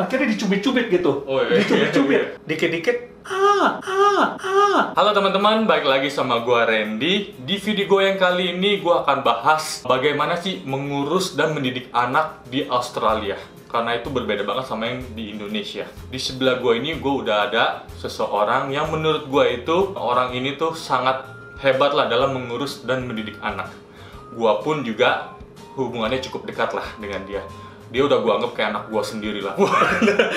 akhirnya dicubit-cubit gitu. Oh, iya, Dicubit-cubit. iya, Dikit-dikit, ah, ah, ah. Halo teman-teman, balik lagi sama gua Randy. Di video gue yang kali ini gua akan bahas bagaimana sih mengurus dan mendidik anak di Australia. Karena itu berbeda banget sama yang di Indonesia. Di sebelah gua ini gua udah ada seseorang yang menurut gua itu orang ini tuh sangat hebat lah dalam mengurus dan mendidik anak. Gua pun juga hubungannya cukup dekat lah dengan dia. Dia udah gua anggap kayak anak gua sendiri lah.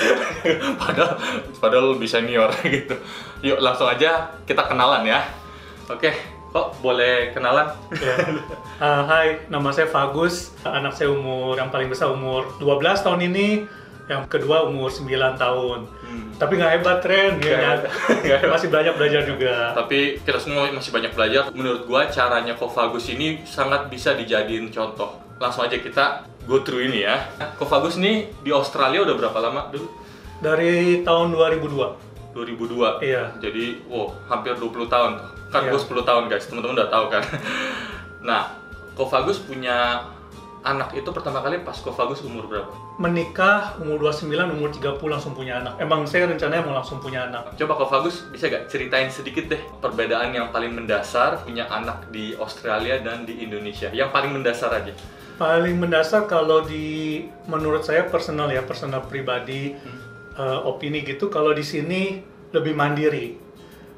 padahal padahal lebih senior gitu. Yuk langsung aja kita kenalan ya. Oke, kok boleh kenalan? Ya. Ah, hai, nama saya Fagus. Anak saya umur yang paling besar umur 12 tahun ini, yang kedua umur 9 tahun. Hmm. Tapi nggak hebat, Ren. Nggak Ya, hebat. Masih banyak belajar juga. Tapi kita semua masih banyak belajar. Menurut gua caranya Kofagus ini sangat bisa dijadiin contoh. Langsung aja kita go through ini ya. Kofagus nih di Australia udah berapa lama dulu? Dari tahun 2002. 2002. Iya. Jadi, wow, hampir 20 tahun tuh. Kan Iya. gue 10 tahun guys, teman-teman udah tahu kan. nah, Kofagus punya anak itu pertama kali pas Kofagus umur berapa? Menikah umur 29, umur 30 langsung punya anak. Emang saya rencananya mau langsung punya anak. Coba Kofagus bisa gak ceritain sedikit deh perbedaan yang paling mendasar punya anak di Australia dan di Indonesia. Yang paling mendasar aja. Paling mendasar kalau di menurut saya personal ya, personal pribadi eh, opini gitu kalau di sini lebih mandiri.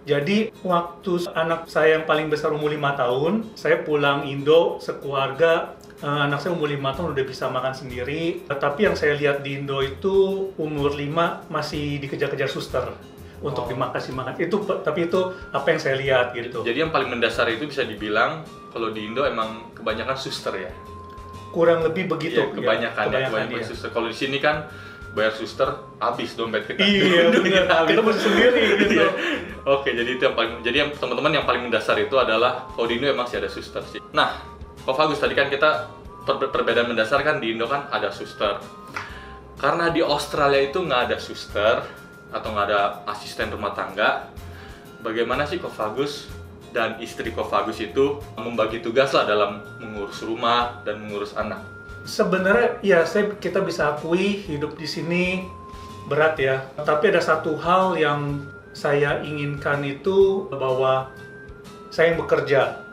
Jadi waktu anak saya yang paling besar umur lima tahun, saya pulang Indo sekeluarga eh, anak saya umur lima tahun udah bisa makan sendiri. Eh, Tapi yang saya lihat di Indo itu umur 5 masih dikejar-kejar suster untuk Oh. dimakasih makan. Itu tapi itu apa yang saya lihat gitu. Jadi yang paling mendasar itu bisa dibilang kalau di Indo emang kebanyakan suster ya. Kurang lebih begitu. Iya, kebanyakan ya, kebanyakan, kebanyakan iya. suster. Kalau di sini kan bayar suster habis dompet kita. Iya, habis. Kita mesti sendiri gitu. Iya. Oke, jadi itu yang paling jadi yang teman-teman yang paling mendasar itu adalah kalau di Indo emang sih ada suster sih. Nah, Kok Fagus tadi kan kita per- perbedaan mendasar kan di Indo kan ada suster. Karena di Australia itu nggak ada suster atau nggak ada asisten rumah tangga, bagaimana sih Kok Fagus dan istri Kok Fagus itu membagi tugas lah dalam mengurus rumah dan mengurus anak? Sebenarnya ya saya kita bisa akui hidup di sini berat ya. Tapi ada satu hal yang saya inginkan itu bahwa saya yang bekerja.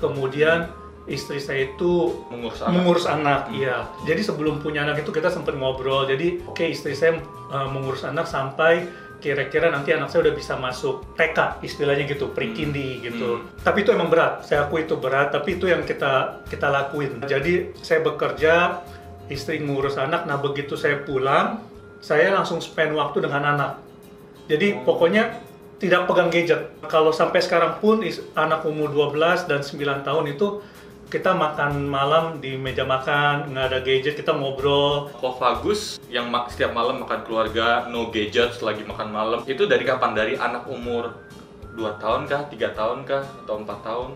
Kemudian istri saya itu Mengurus anak. mengurus anak, iya. Jadi sebelum punya anak itu kita sempat ngobrol. Jadi oke istri saya uh, mengurus anak sampai kira-kira nanti anak saya udah bisa masuk TK istilahnya gitu, pre-kindi gitu. Hmm. Tapi itu emang berat. Saya akui itu berat, tapi itu yang kita kita lakuin. Jadi saya bekerja, istri ngurus anak. Nah begitu saya pulang, saya langsung spend waktu dengan anak. Jadi Oh. pokoknya tidak pegang gadget. Kalau sampai sekarang pun is- anak umur 12 dan 9 tahun itu kita makan malam di meja makan, nggak ada gadget, kita ngobrol. Kok Fagus yang ma- setiap malam makan keluarga, no gadget lagi makan malam. Itu dari kapan? Dari anak umur 2 tahun kah, 3 tahun kah, atau 4 tahun?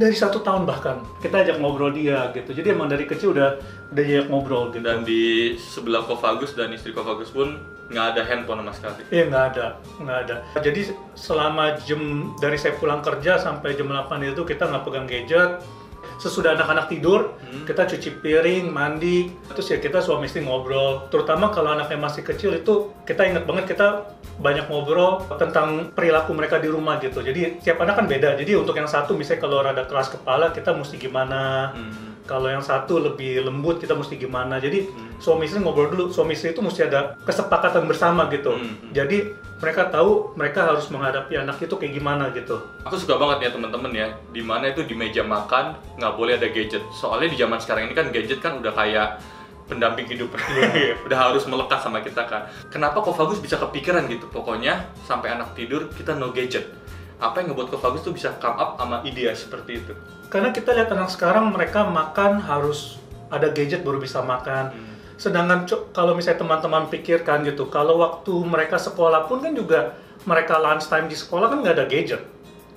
Dari satu tahun bahkan, kita ajak ngobrol dia gitu. Jadi emang dari kecil udah udah ajak ngobrol gitu. Dan di sebelah Kok Fagus dan istri Kok Fagus pun nggak ada handphone sama sekali. Iya nggak ada, nggak ada. Jadi selama jam dari saya pulang kerja sampai jam 8 itu kita nggak pegang gadget. Sesudah anak-anak tidur, Hmm. kita cuci piring, mandi, terus ya kita suami istri ngobrol. Terutama kalau anaknya masih kecil itu kita inget banget kita banyak ngobrol tentang perilaku mereka di rumah gitu. Jadi tiap anak kan beda. Jadi untuk yang satu misalnya kalau rada keras kepala kita mesti gimana. Hmm. Kalau yang satu lebih lembut kita mesti gimana. Jadi Hmm. suami istri ngobrol dulu. Suami istri itu mesti ada kesepakatan bersama gitu. Hmm. Jadi mereka tahu mereka harus menghadapi anak itu kayak gimana gitu. Aku suka banget ya teman-teman ya, di mana itu di meja makan nggak boleh ada gadget. Soalnya di zaman sekarang ini kan gadget kan udah kayak pendamping hidup, udah harus melekat sama kita kan. Kenapa kok Fagus bisa kepikiran gitu? Pokoknya sampai anak tidur kita no gadget. Apa yang ngebuat Fagus tuh bisa come up sama ide seperti itu? Karena kita lihat anak sekarang mereka makan harus ada gadget baru bisa makan. Hmm. Sedangkan kalau misalnya teman-teman pikirkan gitu, kalau waktu mereka sekolah pun kan juga mereka lunch time di sekolah kan nggak ada gadget.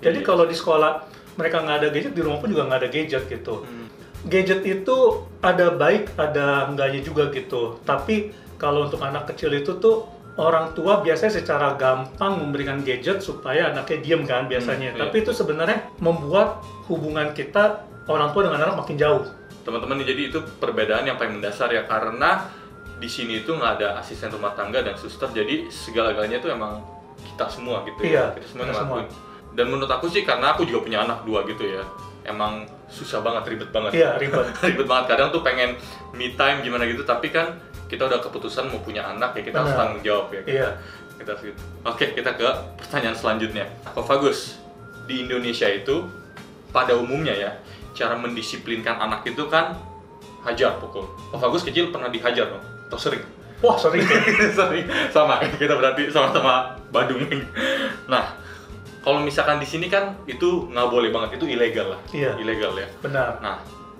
Jadi Iya. kalau di sekolah mereka nggak ada gadget, di rumah pun juga nggak ada gadget gitu. Hmm. Gadget itu ada baik, ada enggaknya juga gitu. Tapi kalau untuk anak kecil itu tuh orang tua biasanya secara gampang memberikan gadget supaya anaknya diem kan biasanya. Hmm, iya. Tapi itu sebenarnya membuat hubungan kita orang tua dengan anak makin jauh. teman-teman jadi itu perbedaan yang paling mendasar ya karena di sini itu nggak ada asisten rumah tangga dan suster jadi segala-galanya itu emang kita semua gitu ya Iya, kita semua kita semua. dan menurut aku sih karena aku juga punya anak dua gitu ya emang susah banget ribet banget Iya, ribet. ribet banget kadang tuh pengen me time gimana gitu tapi kan kita udah keputusan mau punya anak ya kita harus tanggung jawab ya kita, Iya. kita harus gitu. oke kita ke pertanyaan selanjutnya Kok Fagus di Indonesia itu pada umumnya ya cara mendisiplinkan anak itu kan hajar pukul Kok Fagus kecil pernah dihajar dong atau sering Wah, sering. sering sama kita berarti sama-sama Badung nah kalau misalkan di sini kan itu nggak boleh banget itu ilegal lah Iya. ilegal ya Benar. Nah,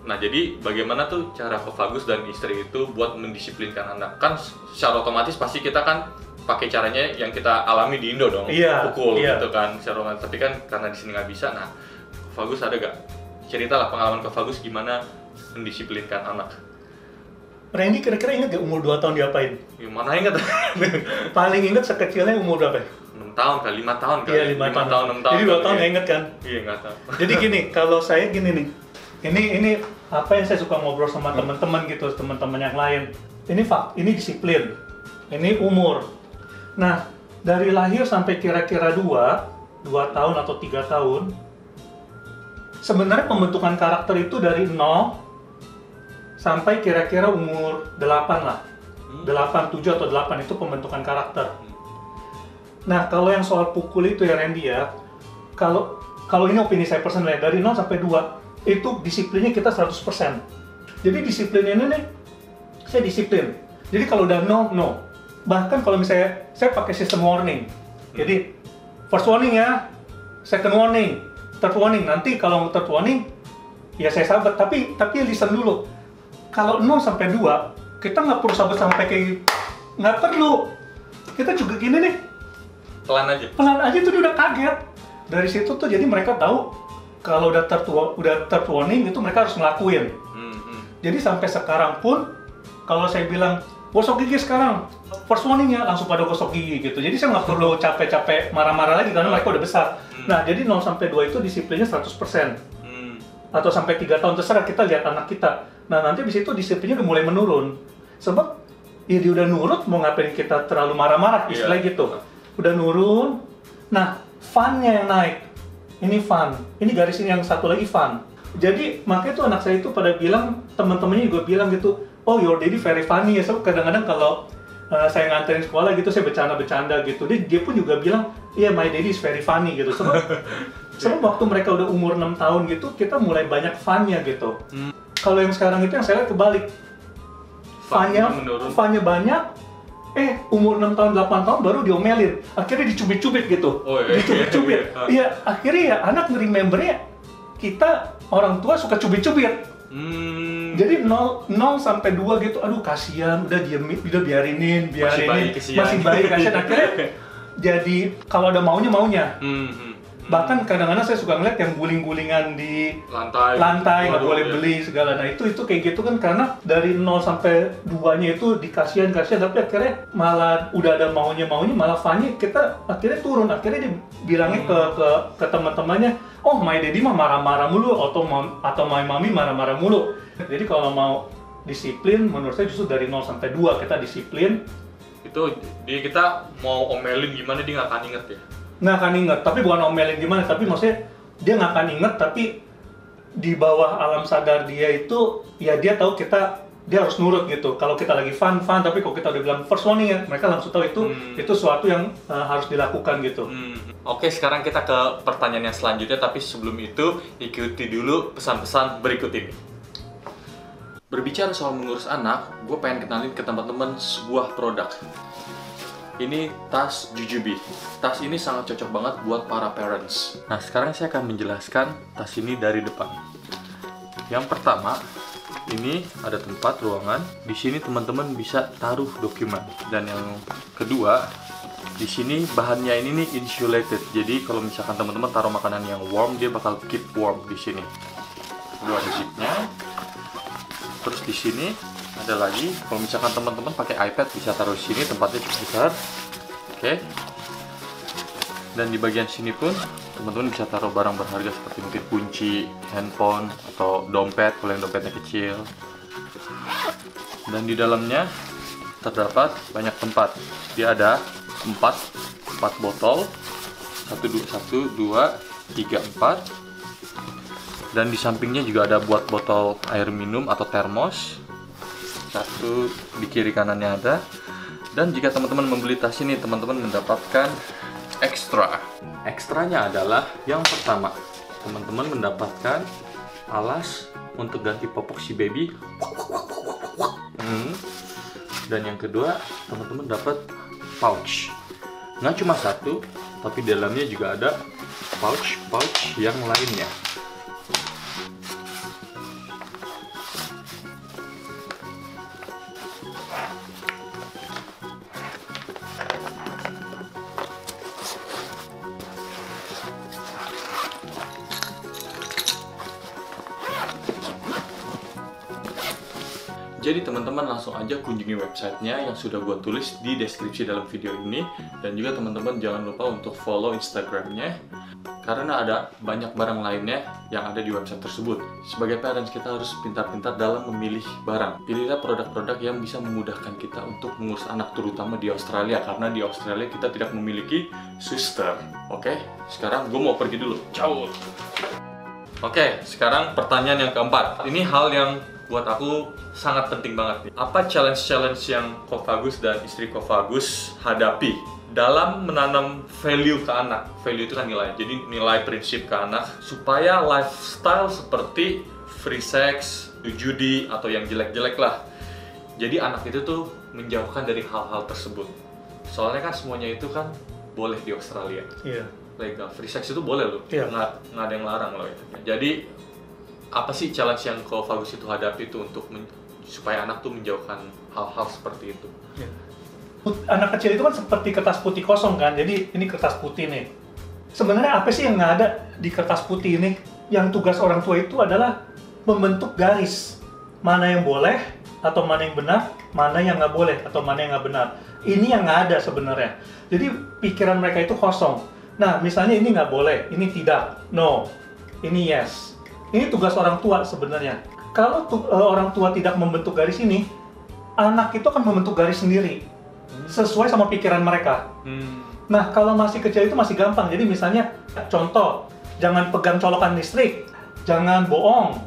nah jadi bagaimana tuh cara Fagus dan istri itu buat mendisiplinkan anak? Kan secara otomatis pasti kita kan pakai caranya yang kita alami di Indo dong, Iya, pukul iya. gitu kan secara otomatis. Tapi kan karena di sini nggak bisa, nah Fagus ada gak? Cerita lah pengalaman Ko Fagus gimana mendisiplinkan anak. Randy kira-kira inget gak umur 2 tahun diapain? Ya, mana ingat? Paling inget sekecilnya umur berapa? ya? 6 tahun kali, 5 tahun kali. Iya, 5 tahun. tahun, 6 tahun. Jadi 2 kali tahun ya. inget kan? Iya, nggak tahu. Jadi gini, kalau saya gini nih, ini ini apa yang saya suka ngobrol sama Hmm. teman-teman gitu, teman-teman yang lain. Ini fak, ini disiplin, ini umur. Nah, dari lahir sampai kira-kira dua, dua tahun atau tiga tahun, sebenarnya pembentukan karakter itu dari nol sampai kira-kira umur 8 lah. Hmm. 8, 7 atau 8 itu pembentukan karakter. Nah, kalau yang soal pukul itu ya Randy ya, kalau kalau ini opini saya personal ya, dari 0 sampai 2, itu disiplinnya kita 100%. Jadi disiplin ini nih, saya disiplin. Jadi kalau udah no, no. Bahkan kalau misalnya saya pakai sistem warning. Jadi first warning ya, second warning, third warning. Nanti kalau third warning, ya saya sabar. Tapi tapi listen dulu. Kalau 0 sampai 2, kita nggak perlu sabar sampai kayak nggak perlu. Kita juga gini nih, Pelan aja. pelan aja tuh dia udah kaget dari situ tuh jadi mereka tahu kalau udah tertua udah third warning itu mereka harus ngelakuin. Hmm, hmm. jadi sampai sekarang pun kalau saya bilang gosok gigi sekarang first warning ya langsung pada gosok gigi gitu. Jadi saya nggak perlu capek-capek marah-marah lagi karena mereka udah besar. Hmm. nah jadi 0 sampai 2 itu disiplinnya 100% Hmm. atau sampai tiga tahun terserah kita lihat anak kita. Nah nanti di situ disiplinnya udah mulai menurun. Sebab ya dia udah nurut mau ngapain kita terlalu marah-marah Iya. istilah gitu. Udah nurun. Nah funnya yang naik ini fun. Ini garis ini yang satu lagi fun. Jadi makanya tuh anak saya itu pada bilang teman-temannya juga bilang gitu oh your daddy very funny. Ya so kadang-kadang kalau uh, saya nganterin sekolah gitu saya bercanda-bercanda gitu. Dia, dia pun juga bilang iya my daddy is very funny gitu. Sebab sebab waktu mereka udah umur 6 tahun gitu kita mulai banyak funnya gitu. Hmm. kalau yang sekarang itu yang saya lihat kebalik. Funnya funnya banyak eh umur 6 tahun 8 tahun baru diomelin akhirnya dicubit-cubit gitu Oh, iya. dicubit-cubit Iya. iya akhirnya ya anak nge-remembernya kita orang tua suka cubit-cubit Hmm. jadi 0, 0 sampai 2 gitu aduh kasihan udah diem udah biarinin biarinin bayi, kasihan. masih baik kasihan akhirnya jadi kalau ada maunya maunya Hmm, hmm. Bahkan kadang-kadang saya suka ngeliat yang guling-gulingan di lantai. lantai nggak boleh ya. beli segala. Nah itu itu kayak gitu kan karena dari 0 sampai 2 nya itu dikasihan kasihan. Tapi akhirnya malah udah ada maunya maunya malah Fanny kita akhirnya turun. Akhirnya dia bilangnya ke ke, ke teman-temannya oh my daddy mah marah-marah mulu atau atau my mami marah-marah mulu. Jadi kalau mau disiplin menurut saya justru dari 0 sampai 2 kita disiplin. Itu dia kita mau omelin gimana dia nggak akan inget ya nggak akan inget tapi bukan omelin gimana tapi maksudnya dia nggak akan inget tapi di bawah alam sadar dia itu ya dia tahu kita dia harus nurut gitu kalau kita lagi fun fun tapi kalau kita udah bilang first warning ya mereka langsung tahu itu Hmm. itu suatu yang uh, harus dilakukan gitu Hmm. Oke, sekarang kita ke pertanyaan yang selanjutnya, tapi sebelum itu ikuti dulu pesan-pesan berikut ini. Berbicara soal mengurus anak, gue pengen kenalin ke teman-teman sebuah produk. Ini tas Jujubi. Tas ini sangat cocok banget buat para parents. Nah, sekarang saya akan menjelaskan tas ini dari depan. Yang pertama, ini ada tempat ruangan. Di sini teman-teman bisa taruh dokumen. Dan yang kedua, di sini bahannya ini nih insulated. Jadi kalau misalkan teman-teman taruh makanan yang warm, dia bakal keep warm di sini. Ada zipnya. Terus di sini ada lagi. Kalau misalkan teman-teman pakai iPad bisa taruh sini, tempatnya cukup besar. Oke. Dan di bagian sini pun teman-teman bisa taruh barang berharga seperti mungkin kunci, handphone, atau dompet kalau yang dompetnya kecil. Dan di dalamnya terdapat banyak tempat. Dia ada 4 4 botol. 1 2 1 2 3 4. Dan di sampingnya juga ada buat botol air minum atau termos. Satu di kiri kanannya ada. Dan jika teman-teman membeli tas ini, teman-teman mendapatkan ekstra. Ekstranya adalah yang pertama, teman-teman mendapatkan alas untuk ganti popok si baby. Hmm. Dan yang kedua, teman-teman dapat pouch. Nggak cuma satu, tapi dalamnya juga ada pouch-pouch yang lainnya. Jadi teman-teman langsung aja kunjungi websitenya yang sudah gue tulis di deskripsi dalam video ini dan juga teman-teman jangan lupa untuk follow Instagramnya karena ada banyak barang lainnya yang ada di website tersebut. Sebagai parents kita harus pintar-pintar dalam memilih barang. Pilihlah produk-produk yang bisa memudahkan kita untuk mengurus anak terutama di Australia karena di Australia kita tidak memiliki suster. Oke, sekarang gue mau pergi dulu. Ciao. Oke, sekarang pertanyaan yang keempat. Ini hal yang buat aku sangat penting banget nih. Apa challenge-challenge yang Kofagus dan istri Kofagus hadapi dalam menanam value ke anak? Value itu kan nilai, jadi nilai prinsip ke anak supaya lifestyle seperti free sex, judi atau yang jelek-jelek lah. Jadi anak itu tuh menjauhkan dari hal-hal tersebut. Soalnya kan semuanya itu kan boleh di Australia. Iya. Legal, free sex itu boleh loh, Iya. nggak, nggak ada yang larang loh. Jadi apa sih challenge yang kau Fagus itu hadapi tuh untuk supaya anak tuh menjauhkan hal-hal seperti itu? Iya. Anak kecil itu kan seperti kertas putih kosong kan, jadi ini kertas putih nih. Sebenarnya apa sih yang nggak ada di kertas putih ini? Yang tugas orang tua itu adalah membentuk garis mana yang boleh atau mana yang benar, mana yang nggak boleh atau mana yang nggak benar. Ini yang nggak ada sebenarnya. Jadi pikiran mereka itu kosong. Nah, misalnya ini nggak boleh, ini tidak, no, ini yes. Ini tugas orang tua sebenarnya. Kalau tu- eh, orang tua tidak membentuk garis ini, anak itu akan membentuk garis sendiri sesuai sama pikiran mereka. Hmm. Nah, kalau masih kecil itu masih gampang. Jadi misalnya contoh, jangan pegang colokan listrik, jangan bohong.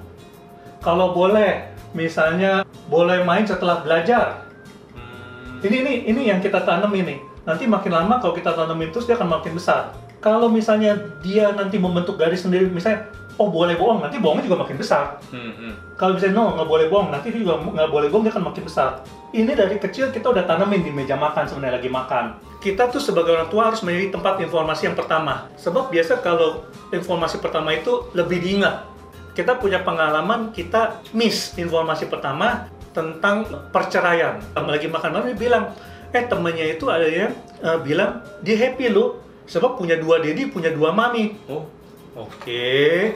Kalau boleh, misalnya boleh main setelah belajar. Hmm. Ini ini ini yang kita tanam ini. Nanti makin lama kalau kita tanamin terus dia akan makin besar. Kalau misalnya dia nanti membentuk garis sendiri, misalnya oh boleh bohong, nanti bohongnya juga makin besar. Hmm, hmm. Kalau misalnya no nggak boleh bohong, nanti dia juga nggak boleh bohong dia akan makin besar. Ini dari kecil kita udah tanamin di meja makan sebenarnya lagi makan. Kita tuh sebagai orang tua harus menjadi tempat informasi yang pertama. Sebab biasa kalau informasi pertama itu lebih diingat. Kita punya pengalaman kita miss informasi pertama tentang perceraian. Lagi makan malam dia bilang, eh temennya itu ada yang eh, bilang dia happy loh, sebab punya dua dedi, punya dua mami. Oh. Oke.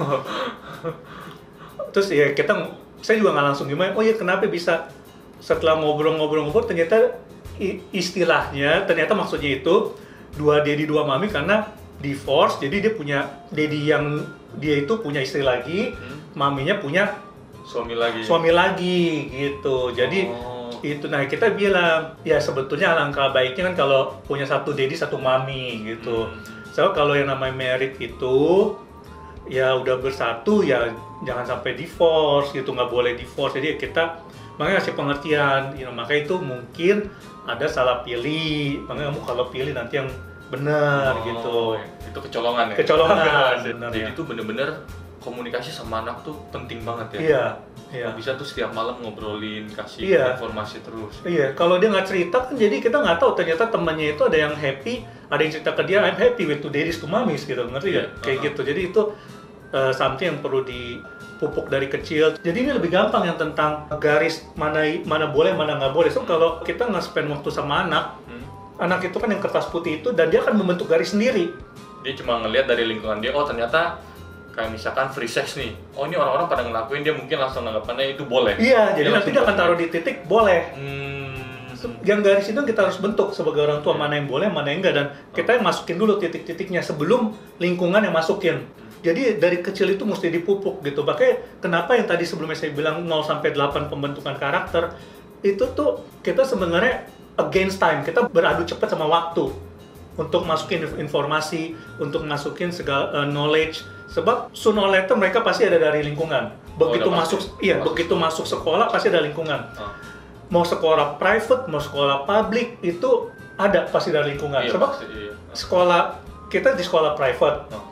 Terus ya kita, saya juga nggak langsung gimana. Oh ya kenapa bisa setelah ngobrol-ngobrol-ngobrol ternyata istilahnya ternyata maksudnya itu dua dedi dua mami karena divorce jadi dia punya dedi yang dia itu punya istri lagi, Hmm. maminya punya Suami lagi. suami lagi gitu. Jadi Oh. itu nah kita bilang ya sebetulnya alangkah baiknya kan kalau punya satu dedi satu mami gitu. Hmm. So kalau yang namanya merit itu ya udah bersatu ya jangan sampai divorce gitu nggak boleh divorce jadi kita makanya kasih pengertian you know, makanya itu mungkin ada salah pilih makanya kamu kalau pilih nanti yang benar Oh, gitu Itu kecolongan ya. Kecolongan, Jadi benar, Jadi ya. itu bener-bener komunikasi sama anak tuh penting banget ya. iya iya Bisa tuh setiap malam ngobrolin, kasih Iya. informasi terus. Iya, kalau dia nggak cerita kan jadi kita nggak tahu ternyata temannya itu ada yang happy, ada yang cerita ke dia I'm happy with two daddies to mommies gitu, ngerti ya? Kayak uh-huh. gitu. Jadi itu uh, something yang perlu dipupuk dari kecil. Jadi ini lebih gampang yang tentang garis mana mana boleh mana nggak boleh. So kalau kita nggak spend waktu sama anak, Hmm. anak itu kan yang kertas putih itu dan dia akan membentuk garis sendiri. Dia cuma ngelihat dari lingkungan dia, oh ternyata kayak misalkan free sex nih. Oh ini orang-orang pada ngelakuin dia mungkin langsung anggapannya itu boleh. Iya, jadi nanti langsung dia akan taruh di titik boleh. Hmm. yang garis itu kita harus bentuk sebagai orang tua Iya. mana yang boleh mana yang enggak dan kita yang masukin dulu titik-titiknya sebelum lingkungan yang masukin jadi dari kecil itu mesti dipupuk gitu makanya kenapa yang tadi sebelumnya saya bilang 0 sampai 8 pembentukan karakter itu tuh kita sebenarnya against time kita beradu cepat sama waktu untuk masukin inf- informasi untuk masukin segala uh, knowledge sebab sooner or later mereka pasti ada dari lingkungan begitu udah masuk pasti. iya Pasti. begitu masuk sekolah pasti ada lingkungan Ah. mau sekolah private mau sekolah public itu ada pasti dari lingkungan Iya, sebab pasti, iya. sekolah kita di sekolah private Ah.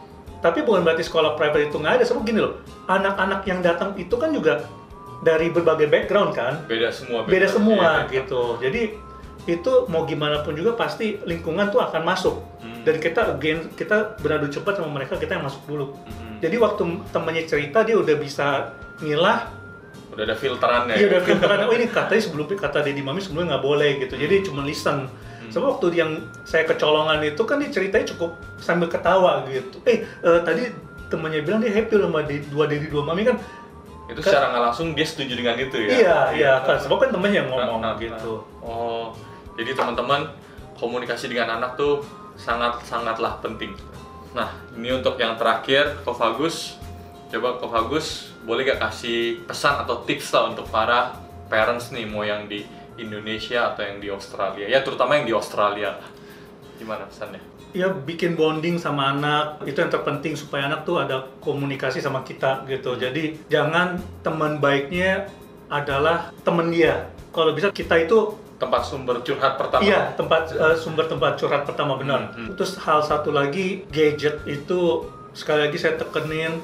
Tapi bukan berarti sekolah private itu nggak ada sebab gini loh anak-anak yang datang itu kan juga dari berbagai background kan beda semua beda semua Iya, beda. gitu jadi itu mau gimana pun juga pasti lingkungan tuh akan masuk Hmm. dan kita again kita beradu cepat sama mereka kita yang masuk dulu Mhm. jadi waktu temannya cerita dia udah bisa ngilah udah ada filterannya dia ya? udah filteran oh ini katanya sebelumnya kata Deddy Mami sebelumnya nggak boleh gitu jadi cuma listen Hmm. Sebab waktu yang saya kecolongan itu kan dia ceritanya cukup sambil ketawa gitu. Eh eh, tadi temannya bilang dia happy loh sama di- dua Deddy dua Mami kan. Itu secara nggak langsung dia setuju dengan itu ya? Iya iya kan. Sebab kan temennya yang ngomong Nah, nah, gitu. nah. oh jadi teman-teman komunikasi dengan anak tuh sangat sangatlah penting. Nah ini untuk yang terakhir Ko Fagus. Coba Ko Fagus boleh gak kasih pesan atau tips lah untuk para parents nih mau yang di Indonesia atau yang di Australia? Ya terutama yang di Australia lah. Gimana pesannya? Ya bikin bonding sama anak. Itu yang terpenting supaya anak tuh ada komunikasi sama kita gitu. Jadi jangan teman baiknya adalah teman dia. Kalau bisa kita itu tempat sumber curhat pertama. Iya tempat eh, sumber tempat curhat pertama benar. Hmm, hmm. terus hal satu lagi gadget itu sekali lagi saya tekenin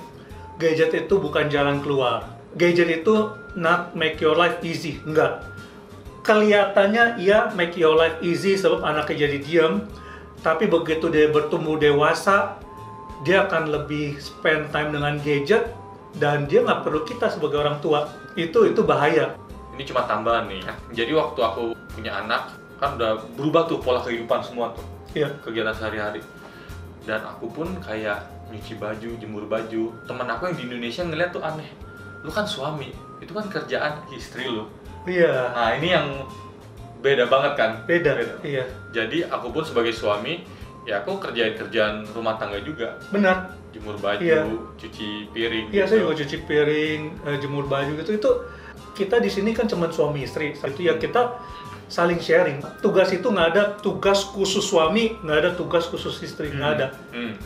gadget itu bukan jalan keluar. Gadget itu not make your life easy enggak kelihatannya iya make your life easy sebab anaknya jadi diam tapi begitu dia bertumbuh dewasa dia akan lebih spend time dengan gadget dan dia nggak perlu kita sebagai orang tua itu itu bahaya ini cuma tambahan nih ya. Jadi waktu aku punya anak kan udah berubah tuh pola kehidupan semua tuh Iya. kegiatan sehari-hari. Dan aku pun kayak nyuci baju, jemur baju. Temen aku yang di Indonesia ngeliat tuh aneh. Lu kan suami, itu kan kerjaan istri lu. iya Nah ini yang beda banget kan. beda iya Jadi aku pun sebagai suami, ya aku kerjain kerjaan rumah tangga juga. benar Jemur baju, Iya. cuci piring. Iya, saya gitu. juga cuci piring, eh, jemur baju gitu. Itu kita di sini kan cuma suami istri. Itu ya kita saling sharing. Tugas itu nggak ada tugas khusus suami, nggak ada tugas khusus istri, nggak ada. Hmm.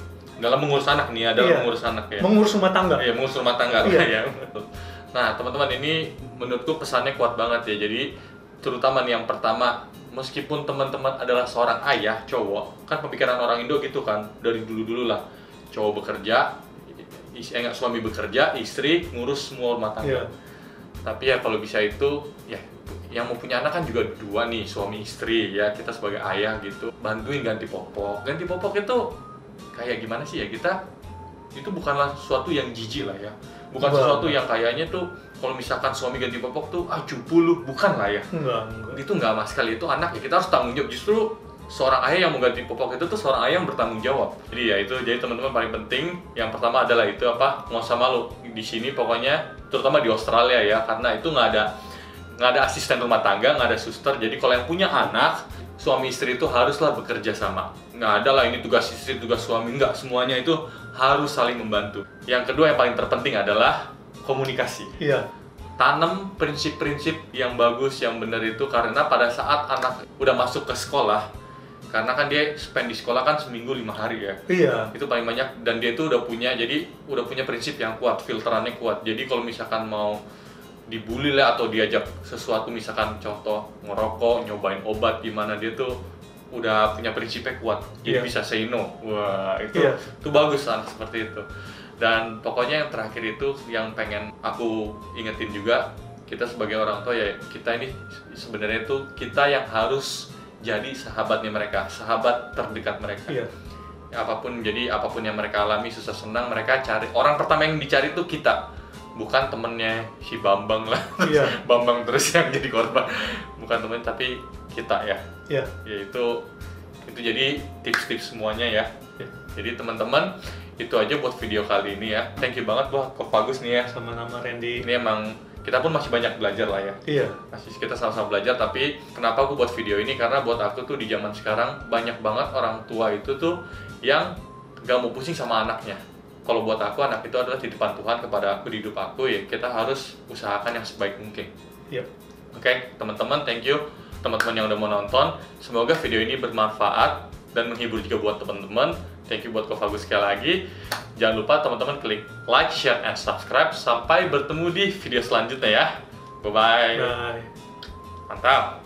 Dalam mengurus anak nih, adalah Iya. mengurus anak ya. Mengurus rumah tangga. Iya, mengurus rumah tangga lah Iya. ya. Nah, teman-teman ini menurutku pesannya kuat banget ya. Jadi terutama nih yang pertama, meskipun teman-teman adalah seorang ayah cowok, kan pemikiran orang Indo gitu kan dari dulu-dulu lah. Cowok bekerja, is- eh, enggak suami bekerja, istri ngurus semua rumah tangga. Iya. Tapi ya kalau bisa itu ya yang mau punya anak kan juga dua nih suami istri ya kita sebagai ayah gitu bantuin ganti popok ganti popok itu kayak gimana sih ya kita itu bukanlah sesuatu yang jijik lah ya. Bukan sesuatu yang kayaknya tuh kalau misalkan suami ganti popok tuh ah cupu lu. Bukan lah ya. Enggak, enggak. itu nggak mas sekali. Itu anak ya kita harus tanggung jawab. Justru seorang ayah yang mengganti popok itu tuh seorang ayah yang bertanggung jawab. Jadi ya itu jadi teman-teman paling penting yang pertama adalah itu apa nggak usah malu di sini pokoknya terutama di Australia ya karena itu nggak ada nggak ada asisten rumah tangga nggak ada suster. Jadi kalau yang punya anak suami istri itu haruslah bekerja sama. Nggak ada lah ini tugas istri tugas suami. Nggak semuanya itu harus saling membantu. Yang kedua yang paling terpenting adalah komunikasi. Iya. tanam prinsip-prinsip yang bagus yang benar itu karena pada saat anak udah masuk ke sekolah karena kan dia spend di sekolah kan seminggu lima hari ya. Iya. itu paling banyak dan dia itu udah punya jadi udah punya prinsip yang kuat filterannya kuat. Jadi kalau misalkan mau dibully lah atau diajak sesuatu misalkan contoh ngerokok nyobain obat gimana dia tuh udah punya prinsipnya kuat jadi Iya. bisa say no wah itu Iya. itu bagus anak seperti itu dan pokoknya yang terakhir itu yang pengen aku ingetin juga kita sebagai orang tua ya kita ini sebenarnya itu kita yang harus jadi sahabatnya mereka sahabat terdekat mereka. Ya, apa pun jadi apa pun yang mereka alami susah senang mereka cari orang pertama yang dicari itu kita bukan temennya si Bambang lah. Iya. Bambang terus yang jadi korban. Bukan temen tapi kita ya. Iya. ya itu jadi tips-tips semuanya ya. Jadi teman-teman itu aja buat video kali ini ya. Thank you banget buat Kok bagus nih ya. Sama nama Randy. ini emang kita pun masih banyak belajar lah ya. Iya. masih kita sama-sama belajar tapi kenapa aku buat video ini? Karena buat aku tuh di zaman sekarang banyak banget orang tua itu tuh yang gak mau pusing sama anaknya kalau buat aku anak itu adalah titipan Tuhan kepada aku di hidup aku ya kita harus usahakan yang sebaik mungkin Iya. Oke, teman-teman, thank you teman-teman yang udah mau nonton. Semoga video ini bermanfaat dan menghibur juga buat teman-teman. Thank you buat Ko Fagus sekali lagi. Jangan lupa teman-teman klik like, share, and subscribe. Sampai bertemu di video selanjutnya ya. Bye-bye. Bye. Mantap.